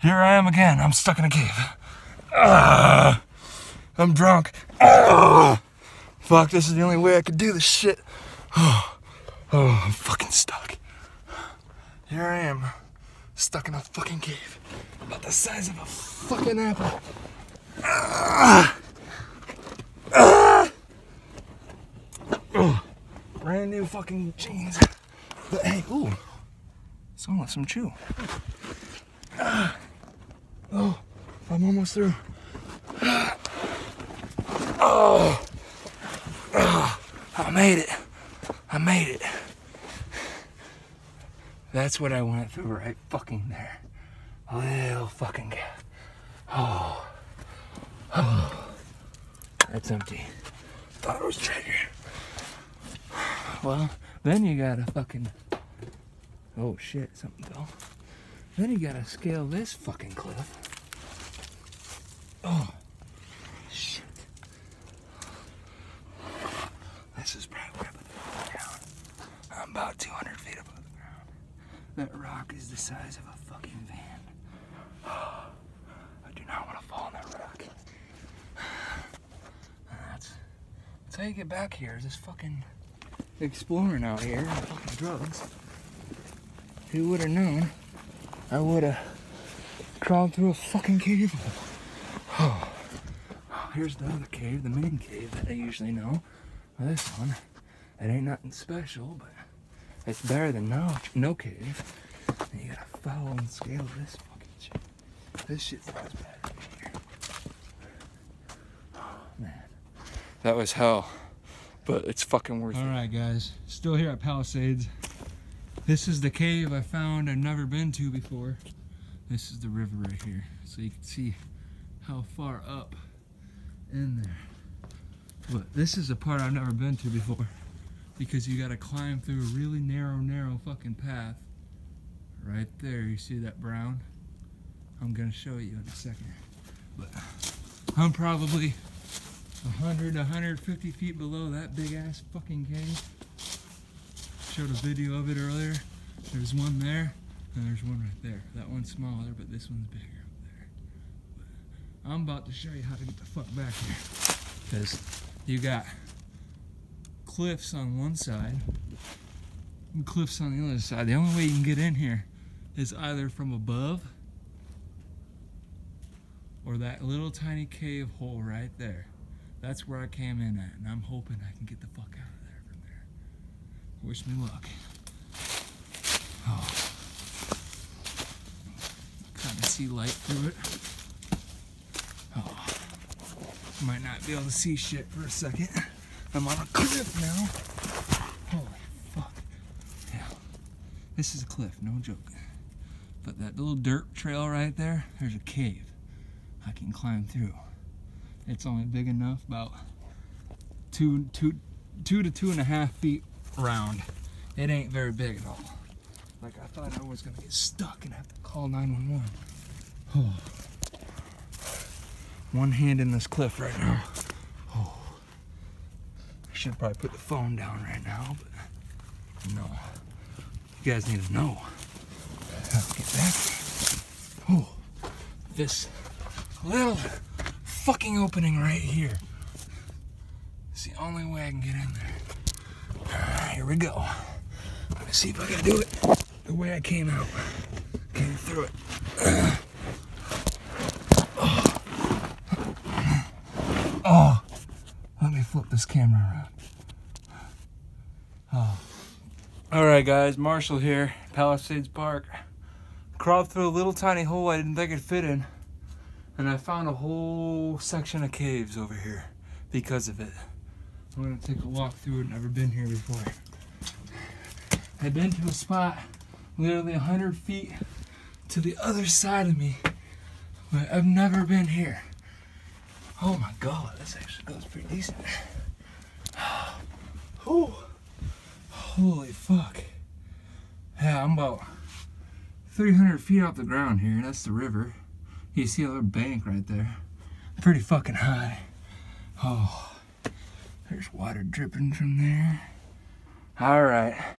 Here I am again. I'm stuck in a cave. Ah, I'm drunk. Ah, fuck, this is the only way I could do this shit. Oh, oh, I'm fucking stuck. Here I am, stuck in a fucking cave. About the size of a fucking apple. Ah, ah. Brand new fucking jeans. But hey, ooh, someone let some chew. Ah. Oh, I'm almost through. Oh, oh, I made it. I made it. That's what I went through right fucking there. Little fucking gap. Oh. oh. That's empty. Thought it was treasure. Well, then you gotta fucking. Oh shit, something fell. Then you gotta scale this fucking cliff. Oh, shit. This is probably where I'm about 200 feet above the ground. That rock is the size of a fucking van. I do not want to fall in that rock. That's, that's how you get back here, is this fucking exploring out here fucking drugs. Who would have known I would have crawled through a fucking cave Oh. Here's the other cave, the main cave that I usually know. This one, it ain't nothing special, but it's better than no, no cave. And you gotta follow and scale of this fucking shit. This shit's as bad here. Oh, man. That was hell, but it's fucking worth All it. right, guys, still here at Palisades. This is the cave I found I've never been to before. This is the river right here, so you can see how far up in there. But this is a part I've never been to before because you gotta climb through a really narrow, narrow fucking path. Right there, you see that brown? I'm gonna show you in a second. But I'm probably 100, 150 feet below that big ass fucking cave. Showed a video of it earlier. There's one there, and there's one right there. That one's smaller, but this one's bigger up there. But I'm about to show you how to get the fuck back here. Because you got cliffs on one side and cliffs on the other side. The only way you can get in here is either from above or that little tiny cave hole right there. That's where I came in at, and I'm hoping I can get the fuck out of there. Wish me luck. Oh. Kind of see light through it. Oh. Might not be able to see shit for a second. I'm on a cliff now. Holy fuck. Yeah. This is a cliff, no joke. But that little dirt trail right there, there's a cave I can climb through. It's only big enough, about two, two, two to two and a half feet round. It ain't very big at all. Like I thought I was gonna get stuck and have to call 911. Oh. One hand in this cliff right now. Oh. I should probably put the phone down right now, but no. You guys need to know. How to get back. Oh, this little fucking opening right here. It's the only way I can get in there. Here we go. Let's see if I can do it the way I came out. Came through it. Oh, oh. let me flip this camera around. Oh. All right, guys, Marshall here, Palisades Park. Crawled through a little tiny hole I didn't think I'd fit in, and I found a whole section of caves over here because of it. I'm gonna take a walk through it. Never been here before. I've been to a spot literally 100 feet to the other side of me, but I've never been here. Oh my god, this actually goes pretty decent. Whew. Holy fuck. Yeah, I'm about 300 feet off the ground here. And that's the river. You see a little bank right there. Pretty fucking high. Oh, there's water dripping from there. All right.